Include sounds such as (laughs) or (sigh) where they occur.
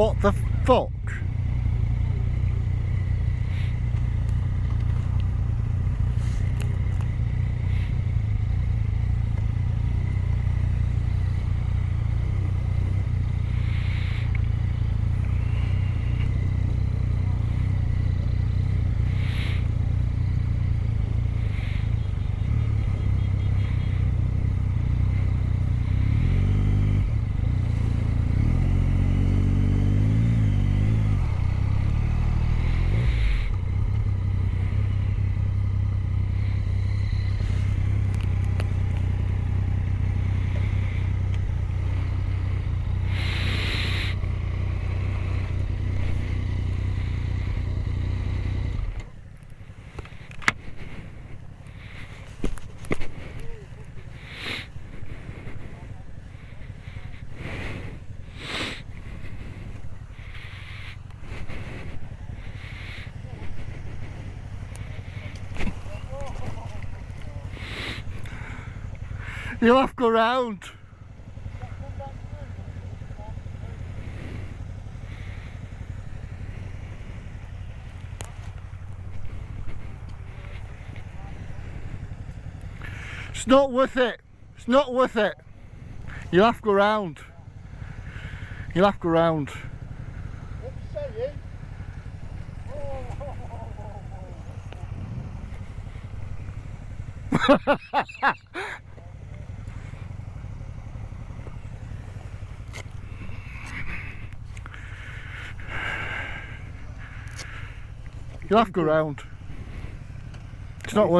What the fuck? You'll have to go round. It's not worth it. It's not worth it. You'll have to go round. You'll have to go round. (laughs) You'll have to go round. It's not worth